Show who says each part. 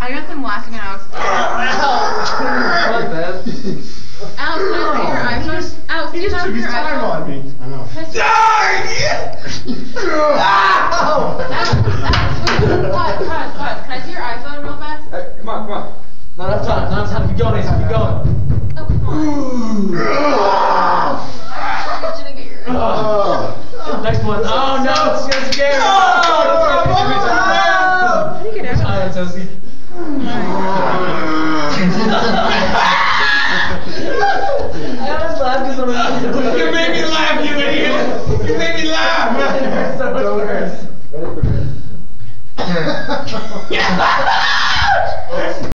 Speaker 1: I got them laughing at Alex.
Speaker 2: What, man?
Speaker 1: Alex, can I see your iPhone? Alex, do you have
Speaker 3: Took his
Speaker 1: your
Speaker 3: time
Speaker 1: iPhone?
Speaker 3: on me.
Speaker 4: I know.
Speaker 1: Can I see- Alex, Alex, pause, pause, pause. Can I see your iPhone real fast?
Speaker 2: Hey, come on, come on. Not enough time, not enough time. Keep going, Nathan, keep going.
Speaker 1: Oh, come on. You're gonna get your
Speaker 3: Oh.
Speaker 2: Next one. Oh no, it's gonna scare me.
Speaker 3: No!
Speaker 2: How
Speaker 1: do you get out of
Speaker 2: Alright, Toasty. I always laugh because I'm
Speaker 3: You made me laugh, you idiot! You made me laugh!
Speaker 2: so much worse.
Speaker 3: Yeah!